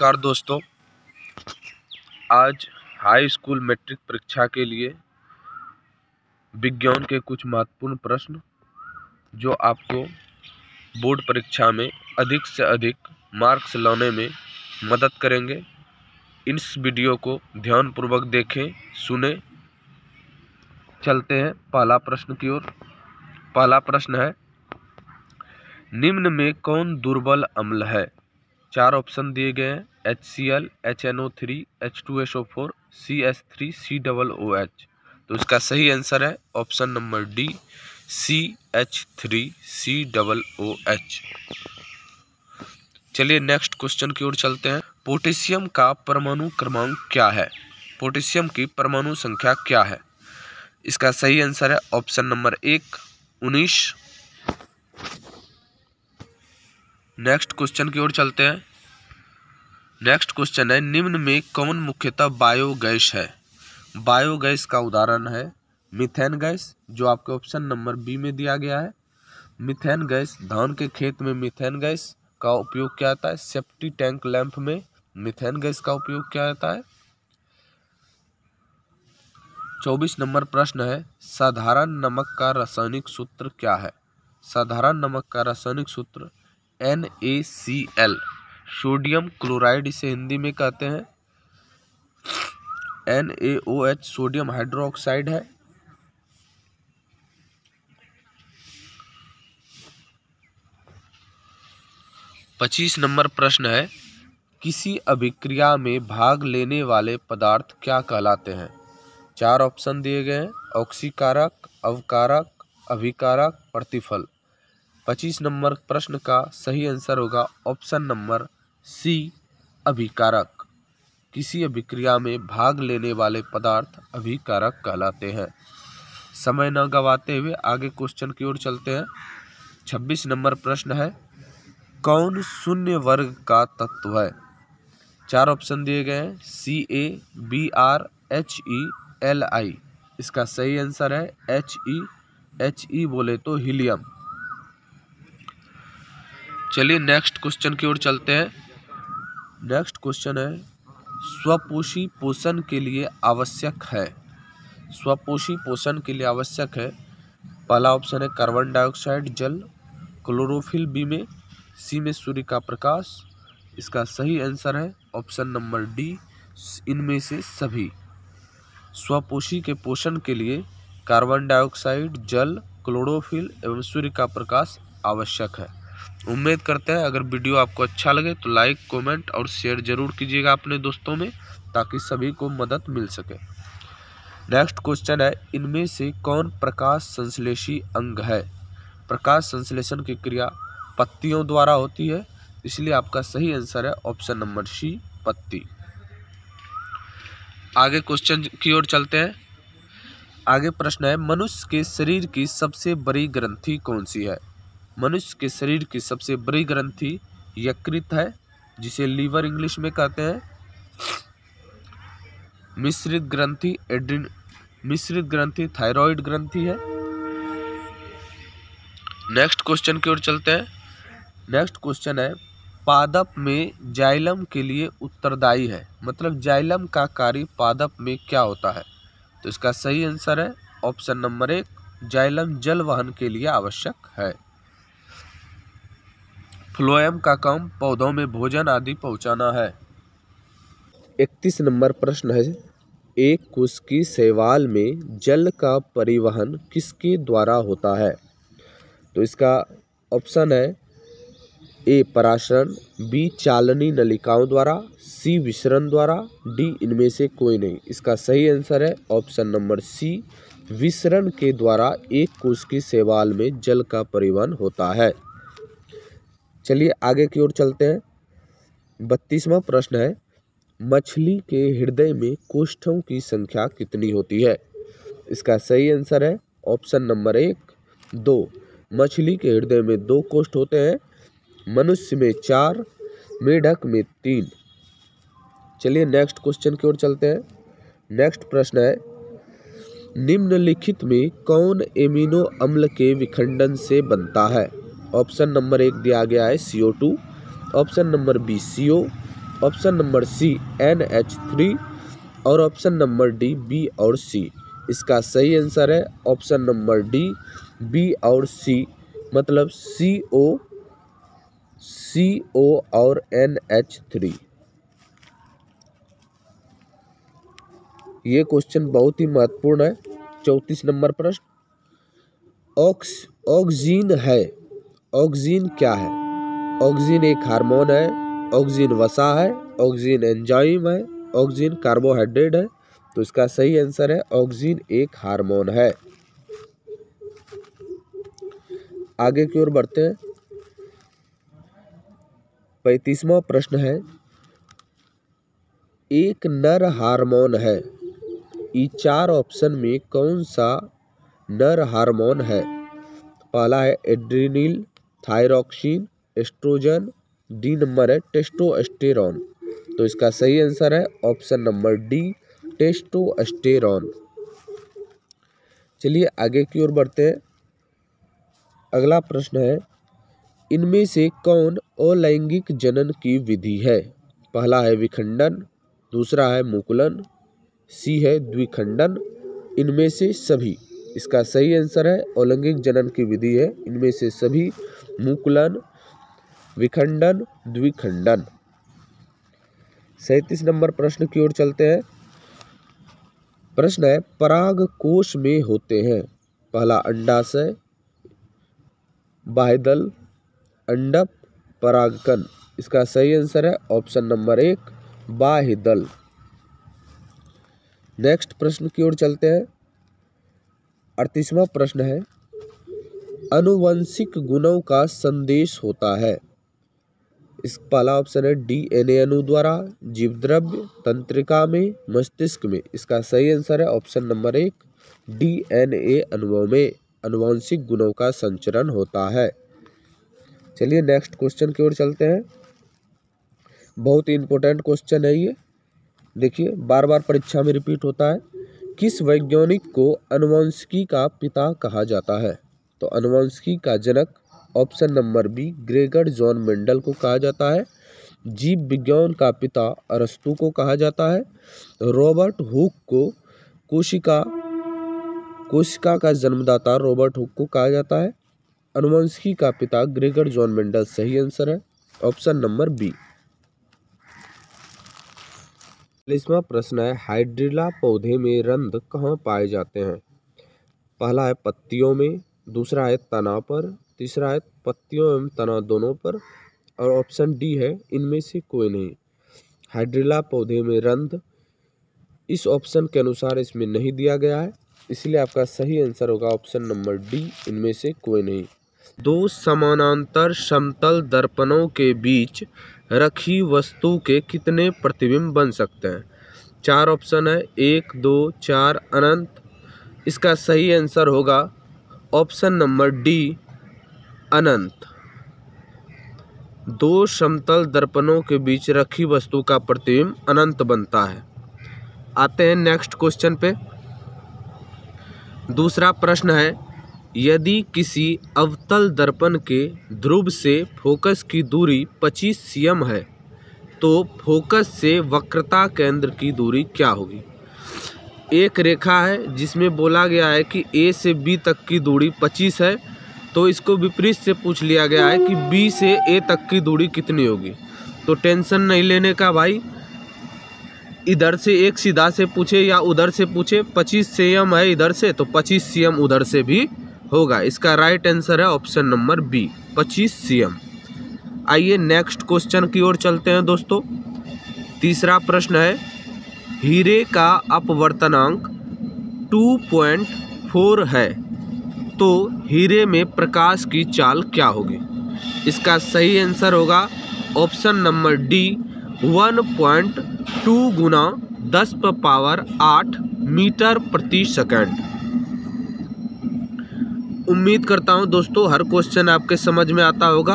नमस्कार दोस्तों। आज हाई स्कूल मैट्रिक परीक्षा के लिए विज्ञान के कुछ महत्वपूर्ण प्रश्न, जो आपको बोर्ड परीक्षा में अधिक से अधिक मार्क्स लाने में मदद करेंगे। इस वीडियो को ध्यानपूर्वक देखें, सुने। चलते हैं पहला प्रश्न की ओर। पहला प्रश्न है, निम्न में कौन दुर्बल अम्ल है? चार ऑप्शन दिए गए हैं। H C L H N O three H two S O four C S three C double O H तो इसका सही आंसर है option number D C H three C double O H चलिए next question की ओर चलते हैं। Potassium का परमाणु क्रमांक क्या है? पोटेशियम की परमाणु संख्या क्या है? इसका सही आंसर है ऑप्शन नंबर एक, उन्नीस। नेक्स्ट क्वेश्चन की ओर चलते हैं। नेक्स्ट क्वेश्चन है, निम्न में कौन मुख्यतः बायोगैस है? बायोगैस का उदाहरण है मिथेन गैस जो आपके ऑप्शन नंबर बी में दिया गया है। मिथेन गैस धान के खेत में मिथेन गैस का उपयोग किया जाता है। सेफ्टी टैंक लैंप में मिथेन गैस का उपयोग किया जाता है। चौबीस नंबर प्रश्न है, साधारण नमक का रासायनिक सूत्र क्या है? साधारण नमक का रासायनिक सूत्र N A C L sodium chloride इसे हिंदी में कहते हैं। N A O H sodium hydroxide है। पच्चीस नंबर प्रश्न है, किसी अभिक्रिया में भाग लेने वाले पदार्थ क्या कहलाते हैं? चार ऑप्शन दिए गए हैं, ऑक्सीकारक, अवकारक, अभिकारक, प्रतिफल। पच्चीस नंबर प्रश्न का सही आंसर होगा ऑप्शन नंबर सी, अभिकारक। किसी अभिक्रिया में भाग लेने वाले पदार्थ अभिकारक कहलाते हैं। समय न गवाते हुए आगे क्वेश्चन की ओर चलते हैं। छब्बीस नंबर प्रश्न है, कौन शून्य वर्ग का तत्व है? चार ऑप्शन दिए गए हैं C A B R H E L I इसका सही आंसर है एच ई एच ई बोले तो हीलियम। चलिए नेक्स्ट क्वेश्चन की ओर चलते हैं। नेक्स्ट क्वेश्चन है, स्वपोषी पोषण के लिए आवश्यक है। स्वपोषी पोषण के लिए आवश्यक है, पहला ऑप्शन है कार्बन डाइऑक्साइड जल क्लोरोफिल बी में सी में सूर्य का प्रकाश। इसका सही आंसर है ऑप्शन नंबर डी इनमें से सभी। स्वपोषी के पोषण के लिए कार्बन डाइऑक्साइड जल क्लोरोफिल एवं सूर्य का प्रकाश आवश्यक है। उम्मीद करते हैं अगर वीडियो आपको अच्छा लगे तो लाइक, कमेंट और शेयर ज़रूर कीजिएगा अपने दोस्तों में ताकि सभी को मदद मिल सके। नेक्स्ट क्वेश्चन है, इनमें से कौन प्रकाश संश्लेषी अंग है? प्रकाश संश्लेषण की क्रिया पत्तियों द्वारा होती है, इसलिए आपका सही आंसर है ऑप्शन नंबर सी, पत्ती। आगे क्वेश्चन की ओर चलते हैं। आगे प्रश्न है, मनुष्य के शरीर की सबसे बड़ी ग्रंथि कौन सी है? मनुष्य के शरीर की सबसे बड़ी ग्रंथि यकृत है, जिसे लीवर इंग्लिश में कहते हैं। मिश्रित ग्रंथि एड्रिन, मिश्रित ग्रंथि थायराइड ग्रंथि है। नेक्स्ट क्वेश्चन की ओर चलते हैं। नेक्स्ट क्वेश्चन है, पादप में जाइलम के लिए उत्तरदायी है। मतलब जाइलम का कार्य पादप में क्या होता है? तो इसका सही आंसर है, ऑप्शन नंबर एक, जाइलम जल वहन के लिए आवश्यक है। फ्लोएम का काम पौधों में भोजन आदि पहुंचाना है। इकतीस नंबर प्रश्न है, एक कुश की सेवाल में जल का परिवहन किसके द्वारा होता है? तो इसका ऑप्शन है, ए पराशरण, बी चालनी नलिकाओं द्वारा, सी विसरण द्वारा, डी इनमें से कोई नहीं। इसका सही आंसर है ऑप्शन नंबर सी, विसरण के द्वारा एक कोश की सेवाल में जल का परिवहन होता है। चलिए आगे की ओर चलते हैं। बत्तीसवा प्रश्न है, मछली के हृदय में कोष्ठों की संख्या कितनी होती है? इसका सही आंसर है ऑप्शन नंबर एक, दो। मछली के हृदय में दो कोष्ठ होते हैं, मनुष्य में चार, मेढक में तीन। चलिए नेक्स्ट क्वेश्चन की ओर चलते हैं। नेक्स्ट प्रश्न है, निम्नलिखित में कौन एमिनो अम्ल के विखंडन से बनता है? ऑप्शन नंबर एक दिया गया है C two option number B C O option number C N H three और ऑप्शन नंबर डी बी और सी इसका सही आंसर है ऑप्शन नंबर डी बी और सी मतलब सी ओ सी ओ और एन एच थ्री ये क्वेश्चन बहुत ही महत्वपूर्ण है। चौंतीस नंबर प्रश्न, ऑक्स, ऑक्सीन है। ऑक्सीन क्या है? ऑक्सीन एक हार्मोन है ऑक्सीन वसा है ऑक्सीन एंजाइम है ऑक्सीन कार्बोहाइड्रेट है। तो इसका सही आंसर है ऑक्सीन एक हार्मोन है। आगे की ओर बढ़ते हैं। पैंतीसवा प्रश्न है, एक नर हार्मोन है, ये चार ऑप्शन में कौन सा नर हार्मोन है? पहला है adrenaline thyroxine, oestrogen, D number है टेस्टोस्टेरॉन। तो इसका सही आंसर है ऑप्शन नंबर डी, टेस्टोस्टेरॉन। चलिए आगे की ओर बढ़ते हैं। अगला प्रश्न है, इनमें से कौन अलैंगिक जनन की विधि है? पहला है विखंडन, दूसरा है मुकुलन, सी है द्विखंडन। इनमें से सभी। इसका सही आंसर है। अलैंगिक जनन की विधि है। इनमें से सभी मुकुलन, विखंडन, द्विखंडन। सैतीस नंबर प्रश्न की ओर चलते हैं। प्रश्न है, पराग कोश में होते हैं। पहला, अंडाशय। बाह्यदल, अंडप परागकन इसका सही आंसर है, ऑप्शन नंबर एक बाह्य दल नेक्स्ट प्रश्न की ओर चलते हैं। अड़तीसवा प्रश्न है। अनुवंशिक गुणों का संदेश होता है। इस पहला ऑप्शन है डीएनए अणु द्वारा जीव द्रव्य तंत्रिका में, मस्तिष्क में। इसका सही आंसर है ऑप्शन नंबर एक, डीएनए अणुओं में। अनुवंशिक गुणों का संचरण होता है। चलिए नेक्स्ट क्वेश्चन की ओर चलते हैं। बहुत ही इंपॉर्टेंट क्वेश्चन है ये। देखिए, बार बार परीक्षा में रिपीट होता है। किस वैज्ञानिक को अनुवंशिकी का पिता कहा जाता है? तो अनुवंशिकी का जनक option number B, Gregor John Mendel को कहा जाता है। जीव विज्ञान का पिता अरस्तु को कहा जाता है। रॉबर्ट हुक को कोशिका कोशिका का जन्मदाता रॉबर्ट हुक को कहा जाता है। अनुवंशिकी का पिता ग्रेगर जॉन मेंडल, सही आंसर है। Option number B. चालीसवा प्रश्न है, हाइड्रिला पौधे में रंध कहाँ पाए जाते हैं? पहला है पत्तियों में, दूसरा है तना पर, तीसरा है पत्तियों एवं तना दोनों पर, और ऑप्शन डी है इनमें से कोई नहीं। हाइड्रिला पौधे में रंध इस ऑप्शन के अनुसार इसमें नहीं दिया गया है, इसलिए आपका सही आंसर होगा ऑप्शन नंबर डी, इनमें से कोई नहीं। दो समानांतर समतल दर्पणों के बीच रखी वस्तु के कितने प्रतिबिंब बन सकते हैं? चार ऑप्शन है। एक, दो, चार, अनंत। इसका सही आंसर होगा ऑप्शन नंबर डी, अनंत। दो समतल दर्पणों के बीच रखी वस्तु का प्रतिबिंब अनंत बनता है। आते हैं नेक्स्ट क्वेश्चन पे। दूसरा प्रश्न है यदि किसी अवतल दर्पण के ध्रुव से फोकस की दूरी 25 सीएम है तो फोकस से वक्रता केंद्र की दूरी क्या होगी? एक रेखा है, जिसमें बोला गया है कि ए से बी तक की दूरी 25 है तो इसको विपरीत से पूछ लिया गया है कि बी से ए तक की दूरी कितनी होगी? तो टेंशन नहीं लेने का भाई। इधर से एक सीधा से पूछे या उधर से पूछे 25 सी है इधर से तो 25 सी उधर से भी होगा। इसका राइट आंसर है ऑप्शन नंबर बी पच्चीस सी आइए नेक्स्ट क्वेश्चन की ओर चलते हैं दोस्तों। तीसरा प्रश्न है, हीरे का अपवर्तनांक 2.4 है। तो हीरे में प्रकाश की चाल क्या होगी? इसका सही आंसर होगा ऑप्शन नंबर डी 1.2 गुना दस पावर आठ मीटर प्रति सेकंड उम्मीद करता हूँ दोस्तों, हर क्वेश्चन आपके समझ में आता होगा।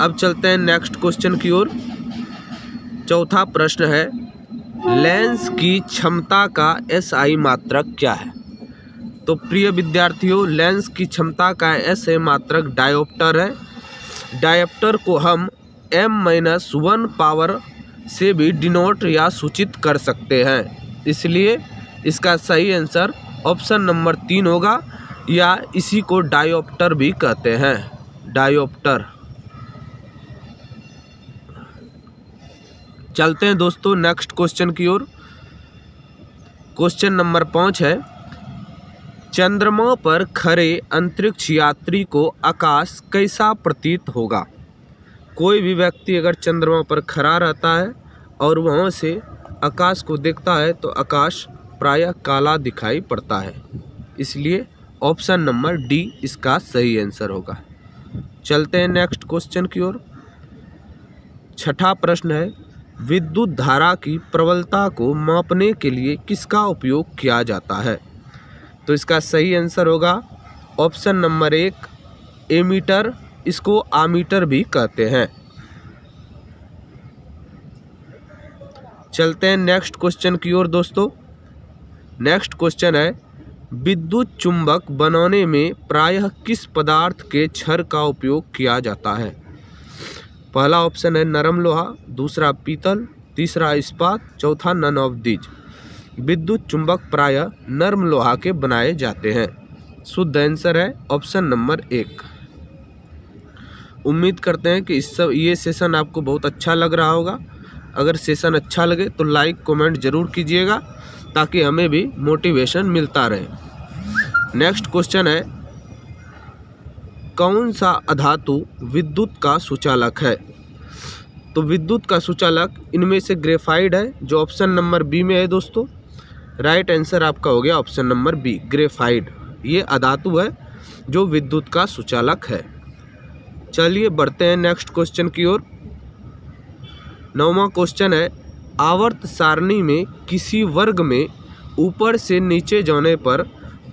अब चलते हैं नेक्स्ट क्वेश्चन की ओर। चौथा प्रश्न है लेंस की क्षमता का एस आई मात्रक क्या है? तो प्रिय विद्यार्थियों लेंस की क्षमता का एस आई मात्रक डायोप्टर है। डायोप्टर को हम एम माइनस वन पावर से भी डिनोट या सूचित कर सकते हैं। इसलिए इसका सही आंसर ऑप्शन नंबर तीन होगा। या इसी को डायोप्टर भी कहते हैं। डायोप्टर। चलते हैं दोस्तों नेक्स्ट क्वेश्चन की ओर। क्वेश्चन नंबर पाँच है, चंद्रमा पर खड़े अंतरिक्ष यात्री को आकाश कैसा प्रतीत होगा? कोई भी व्यक्ति अगर चंद्रमा पर खड़ा रहता है और वहाँ से आकाश को देखता है तो आकाश प्रायः काला दिखाई पड़ता है। इसलिए ऑप्शन नंबर डी, इसका सही आंसर होगा। चलते हैं नेक्स्ट क्वेश्चन की ओर। छठा प्रश्न है, विद्युत धारा की प्रबलता को मापने के लिए किसका उपयोग किया जाता है? तो इसका सही आंसर होगा, ऑप्शन नंबर एक, एमीटर, इसको आमीटर भी कहते हैं। चलते हैं नेक्स्ट क्वेश्चन की ओर दोस्तों। नेक्स्ट क्वेश्चन है विद्युत चुंबक बनाने में प्रायः किस पदार्थ के छर का उपयोग किया जाता है? पहला ऑप्शन है नरम लोहा, दूसरा पीतल, तीसरा इस्पात, चौथा नन ऑफ़ दीज। विद्युत चुंबक प्रायः नर्म लोहा के बनाए जाते हैं। शुद्ध आंसर है ऑप्शन नंबर एक। उम्मीद करते हैं कि इस सब, ये सेशन आपको बहुत अच्छा लग रहा होगा। अगर सेशन अच्छा लगे तो लाइक, कमेंट ज़रूर कीजिएगा। ताकि हमें भी मोटिवेशन मिलता रहे। नेक्स्ट क्वेश्चन है, कौन सा अधातु विद्युत का सुचालक है? तो विद्युत का सुचालक इनमें से ग्रेफाइड है, जो ऑप्शन नंबर बी में है दोस्तों। राइट आंसर आपका हो गया ऑप्शन नंबर बी ग्रेफाइड ये अधातु है, जो विद्युत का सुचालक है। चलिए बढ़ते हैं नेक्स्ट क्वेश्चन की ओर। नौवा क्वेश्चन है आवर्त सारणी में किसी वर्ग में ऊपर से नीचे जाने पर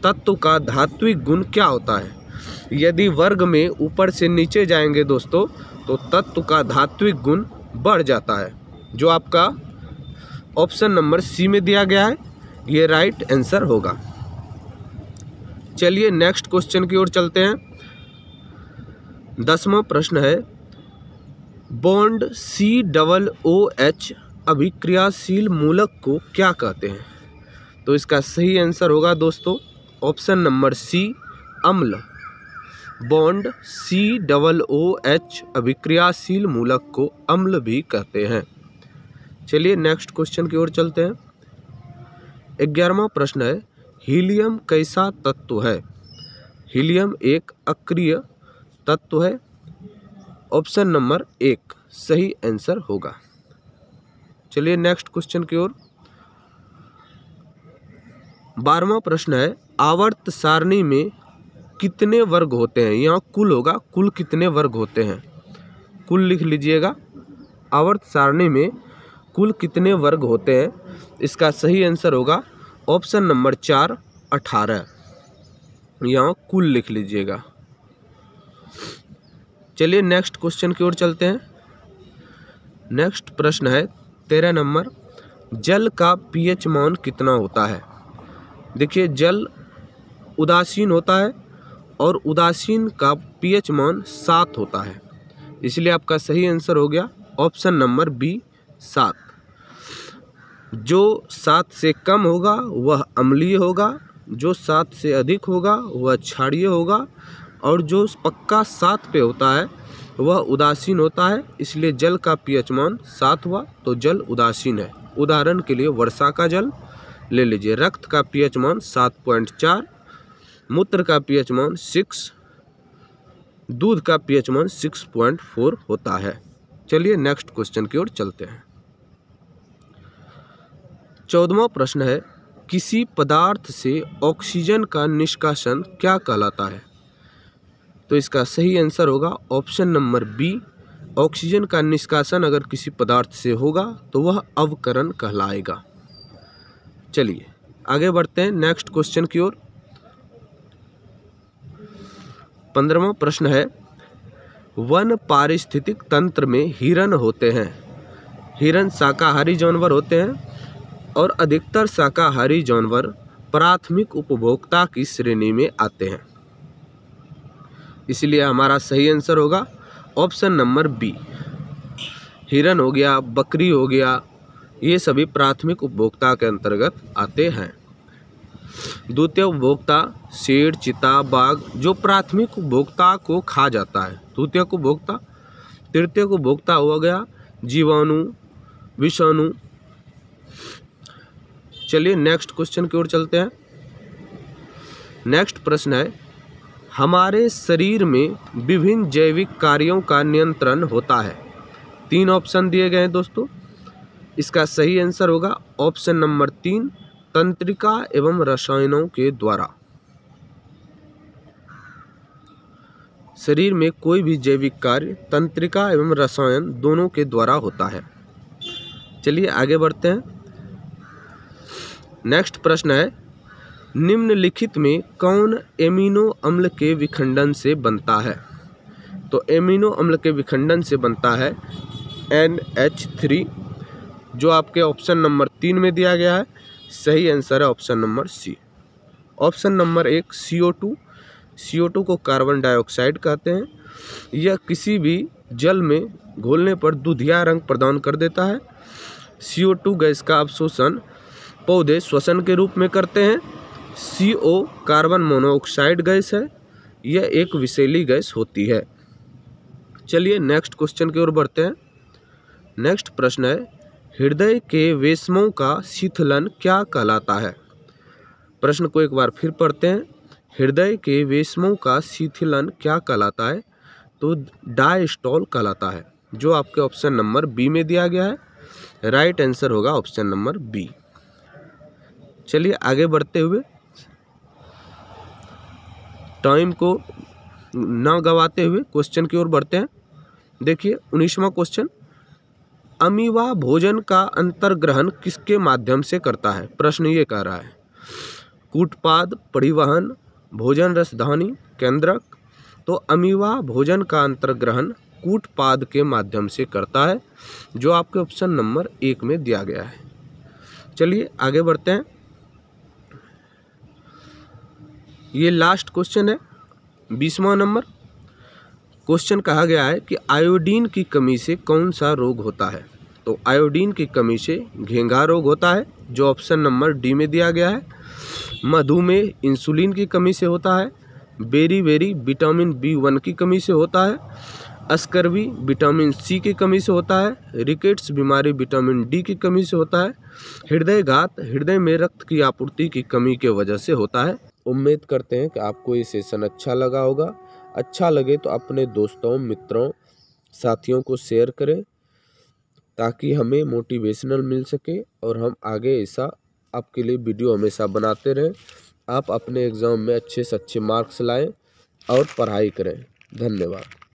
तत्व का धात्विक गुण क्या होता है? यदि वर्ग में ऊपर से नीचे जाएँगे दोस्तों तो तत्व का धात्विक गुण बढ़ जाता है। जो आपका ऑप्शन नंबर सी में दिया गया है, ये राइट आंसर होगा। चलिए नेक्स्ट क्वेश्चन की ओर चलते हैं। दसवा प्रश्न है, bond C double O H अभिक्रियाशील मूलक को क्या कहते हैं? तो इसका सही आंसर होगा दोस्तों, ऑप्शन नंबर सी, अम्ल। Bond C double O H अभिक्रियाशील मूलक को अम्ल भी कहते हैं। चलिए नेक्स्ट क्वेश्चन की ओर चलते हैं। ग्यारहवा प्रश्न है, हीलियम कैसा तत्व है? हीलियम एक अक्रिय तत्व है। ऑप्शन नंबर एक, सही आंसर होगा। चलिए नेक्स्ट क्वेश्चन की ओर। बारहवा प्रश्न है, आवर्त सारणी में कितने वर्ग होते हैं? यहाँ कुल होगा, कुल कितने वर्ग होते हैं? कुल लिख लीजिएगा, आवर्त सारणी में कुल कितने वर्ग होते हैं? इसका सही आंसर होगा ऑप्शन नंबर चार, अठारह। यहाँ कुल लिख लीजिएगा। चलिए नेक्स्ट क्वेश्चन की ओर चलते हैं। नेक्स्ट प्रश्न है तेरह नंबर, जल का पीएच मान कितना होता है? देखिए, जल उदासीन होता है और उदासीन का पीएच मान सात होता है। इसलिए आपका सही आंसर हो गया ऑप्शन नंबर बी, सात। जो सात से कम होगा, वह अम्लीय होगा, जो सात से अधिक होगा, वह क्षारीय होगा और जो पक्का सात पे होता है वह उदासीन होता है, इसलिए जल का पीएच मान सात हुआ तो जल उदासीन है। उदाहरण के लिए वर्षा का जल ले लीजिए। रक्त का पीएच मान सात पॉइंट चार, मूत्र का पीएच मान सिक्स, दूध का पीएच मान सिक्स पॉइंट फोर होता है। चलिए नेक्स्ट क्वेश्चन की ओर चलते हैं। चौदवा प्रश्न है, किसी पदार्थ से ऑक्सीजन का निष्कासन क्या कहलाता है? तो इसका सही आंसर होगा ऑप्शन नंबर बी। ऑक्सीजन का निष्कासन अगर किसी पदार्थ से होगा तो वह अवकरण कहलाएगा। चलिए, आगे बढ़ते हैं नेक्स्ट क्वेश्चन की ओर। पंद्रहवा प्रश्न है, वन पारिस्थितिक तंत्र में हिरण होते हैं। हिरण शाकाहारी जानवर होते हैं और अधिकतर शाकाहारी जानवर प्राथमिक उपभोक्ता की श्रेणी में आते हैं। इसलिए हमारा सही आंसर होगा। ऑप्शन नंबर बी हिरन हो गया, बकरी हो गया, ये सभी प्राथमिक उपभोक्ता के अंतर्गत आते हैं। द्वितीय उपभोक्ता, शेर, चिता, बाघ, जो प्राथमिक उपभोक्ता को खा जाता है। द्वितीय उपभोक्ता, तृतीय उपभोक्ता हो गया, जीवाणु, विषाणु। चलिए नेक्स्ट क्वेश्चन की ओर चलते हैं। नेक्स्ट प्रश्न है हमारे शरीर में विभिन्न जैविक कार्यों का नियंत्रण होता है। तीन ऑप्शन दिए गए हैं दोस्तों। इसका सही आंसर होगा ऑप्शन नंबर तीन, तंत्रिका एवं रसायनों के द्वारा। शरीर में कोई भी जैविक कार्य, तंत्रिका एवं रसायन दोनों के द्वारा होता है। चलिए आगे बढ़ते हैं। नेक्स्ट प्रश्न है निम्नलिखित में कौन एमिनो अम्ल के विखंडन से बनता है? तो एमिनो अम्ल के विखंडन से बनता है एन एच थ्री, जो आपके ऑप्शन नंबर तीन में दिया गया है। सही आंसर है option number C. Option number एक C O two. C O two को कार्बन डाइऑक्साइड कहते हैं। यह किसी भी जल में घोलने पर दुधिया रंग प्रदान कर देता है। सी ओ टू गैस का अवशोषण पौधे श्वसन के रूप में करते हैं। C O carbon monoxide gas है। यह एक विषैली गैस होती है। चलिए नेक्स्ट क्वेश्चन की ओर बढ़ते हैं। नेक्स्ट प्रश्न है, हृदय के वेशमों का शीतलन क्या कहलाता है? प्रश्न को एक बार फिर पढ़ते हैं। हृदय के वेशमों का शीतलन क्या कहलाता है? तो डायस्टॉल कहलाता है, जो आपके ऑप्शन नंबर बी में दिया गया है। राइट आंसर होगा ऑप्शन नंबर बी चलिए आगे बढ़ते हुए टाइम को ना गवाते हुए क्वेश्चन की ओर बढ़ते हैं। देखिए, उन्नीसवा क्वेश्चन, अमीवा भोजन का अंतर्ग्रहण किसके माध्यम से करता है? प्रश्न ये कह रहा है, कूटपाद, परिवहन, भोजन रसधानी, केंद्रक। तो अमीवा भोजन का अंतर्ग्रहण कूटपाद के माध्यम से करता है, जो आपके ऑप्शन नंबर एक में दिया गया है। चलिए, आगे बढ़ते हैं। ये लास्ट क्वेश्चन है, बीसवा नंबर क्वेश्चन कहा गया है कि आयोडीन की कमी से कौन सा रोग होता है? तो आयोडीन की कमी से घेंगा रोग होता है, जो ऑप्शन नंबर डी में दिया गया है. मधुमेह इंसुलिन की कमी से होता है beriberi vitamin B one की कमी से होता है अस्करवी विटामिन सी की कमी से होता है, रिकेट्स बीमारी विटामिन डी की कमी से होता है हृदय घात हृदय में रक्त की आपूर्ति की कमी के वजह से होता है। उम्मीद करते हैं कि आपको ये सेशन अच्छा लगा होगा। अच्छा लगे तो अपने दोस्तों, मित्रों, साथियों को शेयर करें, ताकि हमें मोटिवेशनल मिल सके और हम आगे ऐसा आपके लिए वीडियो हमेशा बनाते रहें। आप अपने एग्ज़ाम में अच्छे से अच्छे मार्क्स लाएँ और पढ़ाई करें। धन्यवाद।